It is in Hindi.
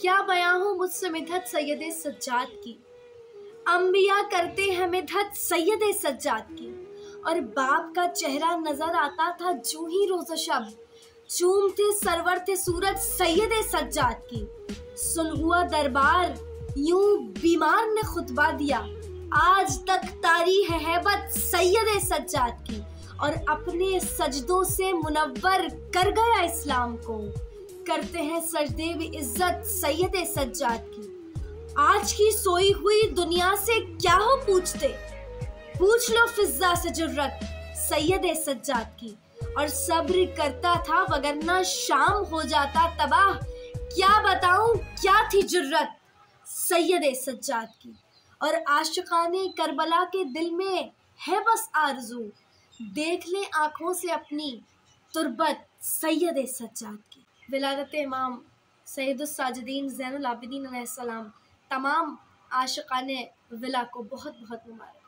क्या बया हूँ मुझसे मिधत सैयद सज्जाद की? अम्बिया करते हैं मिधत सैयद सज्जाद की। और बाप का चेहरा नज़र आता था जू ही रोज शब। चूमते सरवर थे सूरज सैयद सज्जाद की। सुन हुआ दरबार, यूँ बीमार ने खुतबा दिया। आज तक तारी है हैबत सैयद सज्जाद की। और अपने सजदों से मुनव्वर कर गया इस्लाम को। करते हैं सजदे इज़्ज़त, सैयद सज्जाद की। आज की सोई हुई दुनिया से क्या हो पूछते? पूछ लो फिजा से जुर्रत, सैयद सज्जाद की। और सब्र करता था वगरना शाम हो जाता तबाह। क्या बताऊँ, क्या थी जुर्रत, सैयद सज्जाद की। और आशिकाने करबला के दिल में है बस आरज़ू। देख ले आँखों से अपनी तुरबत, सैयद सज्जाद की। विलादत इमाम सैदुलसाजदीन जैनलाबिदीन तमाम आशान विला को बहुत बहुत मुबारक